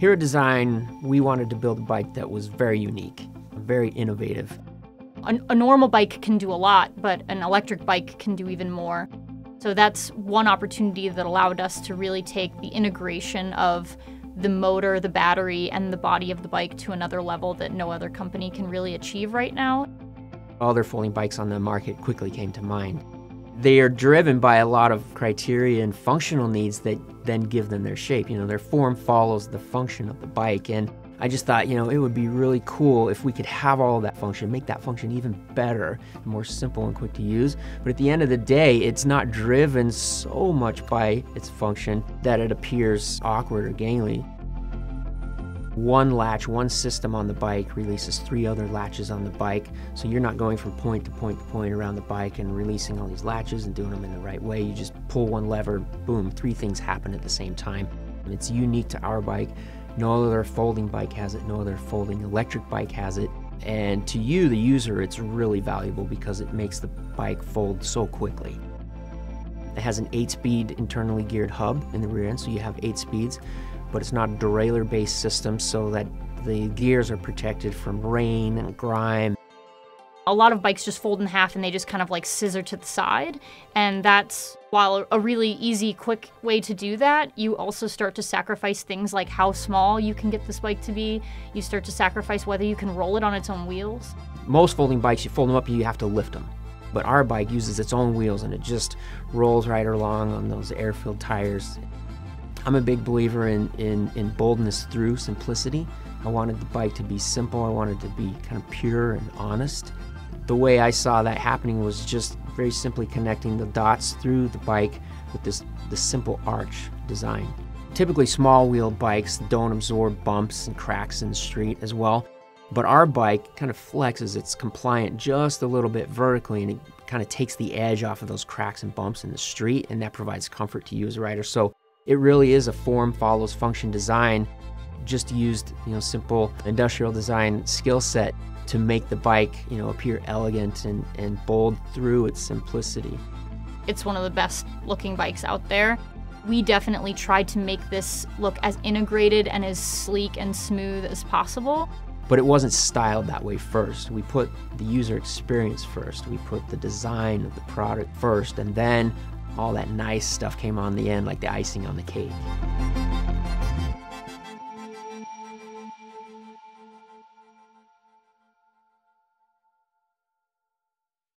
Here at Design, we wanted to build a bike that was very unique, very innovative. A, a normal bike can do a lot, but an electric bike can do even more. So that's one opportunity that allowed us to really take the integration of the motor, the battery, and the body of the bike to another level that no other company can really achieve right now. Other folding bikes on the market quickly came to mind. They are driven by a lot of criteria and functional needs that then give them their shape. You know, their form follows the function of the bike. And I just thought, you know, it would be really cool if we could have all of that function, make that function even better, more simple and quick to use. But at the end of the day, it's not driven so much by its function that it appears awkward or gangly. One latch, one system on the bike releases three other latches on the bike. So you're not going from point to point to point around the bike and releasing all these latches and doing them in the right way. You just pull one lever, boom, three things happen at the same time. It's unique to our bike. No other folding bike has it, no other folding electric bike has it. And to you, the user, it's really valuable because it makes the bike fold so quickly. It has an 8-speed internally geared hub in the rear end, so you have 8 speeds, but it's not a derailleur-based system so that the gears are protected from rain and grime a lot of bikes just fold in half and they just kind of like scissor to the side. And that's, while a really easy, quick way to do that, you also start to sacrifice things like how small you can get this bike to be. You start to sacrifice whether you can roll it on its own wheels. Most folding bikes, you fold them up, you have to lift them. But our bike uses its own wheels and it just rolls right along on those air-filled tires. I'm a big believer in, in, in boldness through simplicity. I wanted the bike to be simple, I wanted to be kind of pure and honest the way I saw that happening was just very simply connecting the dots through the bike with this, this simple arch design. Typically small wheeled bikes don't absorb bumps and cracks in the street as well, but our bike kind of flexes, it's compliant just a little bit vertically and it kind of takes the edge off of those cracks and bumps in the street and that provides comfort to you as a rider. So it really is a form follows function design just used you know simple industrial design skill set to make the bike, you know, appear elegant and, and bold through its simplicity. It's one of the best looking bikes out there. We definitely tried to make this look as integrated and as sleek and smooth as possible. But it wasn't styled that way first. We put the user experience first. We put the design of the product first, and then all that nice stuff came on the end, like the icing on the cake.